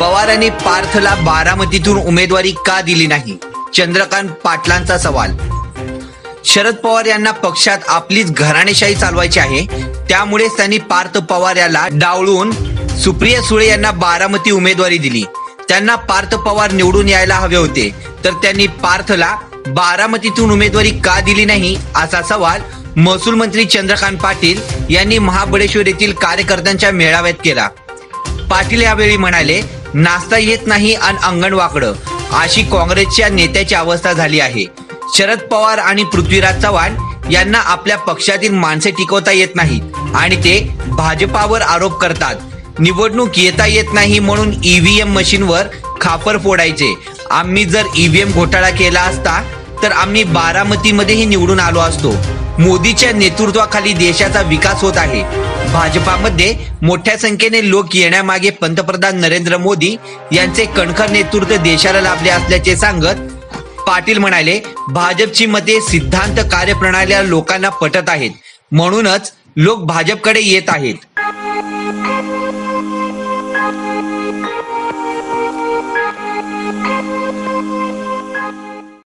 पवारांनी पार्थला बारामतीतून उमेदवारी का दिली नाही? चंद्रकांत पाटलांचा सवाल. शरद पवार यांना पक्षात आपलीच घराणेशाही चालवायची आहे. त्यामुळेच त्यांनी पार्थ पवार याला डावळून सुप्रिया सुळे यांना बारामती उमेदवारी दिली. त्यांना पार्थ पवार निवडून यायला हवे होते. तर त्यांनी पार्थला बारामतीतून उमेदवारी का दिली नाही? असा सवाल महसूल मंत्री चंद्रकांत पाटील यांनी महाबळेश्वर येथील कार्यकर्त्यांच्या मेळाव्यात केला. पाटील यावेळी म्हणाले नाचता येत नाही आणि अंगण वाकडं अशी काँग्रेसच्या नेत्याची अवस्था झाली आहे. शरद पवार आणि पृथ्वीराज चव्हाण यांना आपल्या पक्षातील माणसे टिकवता येत नाहीत आणि ते भाजपावर आरोप करतात. निवडणूक येता येत नाही म्हणून ईव्हीएम मशीनवर खापर फोडायचे. आम्ही जर ईव्हीएम घोटाळा केला असता तर आम्ही बारामतीमध्येही निवडून आलो असतो. मोदीच्या नेतृत्वाखाली देशाचा विकास होत आहे. भाजपामध्ये मोठ्या संख्येने लोक येण्यामागे पंतप्रधान नरेंद्र मोदी यांचे कणखर नेतृत्व देशाला लाभले असल्याचे सांगत पाटील म्हणाले भाजपची मते सिद्धांत कार्यप्रणाल्या लोकांना पटत आहेत. म्हणूनच लोक भाजपकडे येत आहेत.